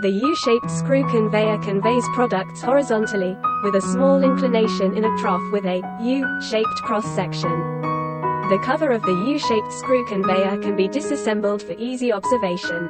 The U-shaped screw conveyor conveys products horizontally, with a small inclination in a trough with a U-shaped cross-section. The cover of the U-shaped screw conveyor can be disassembled for easy observation.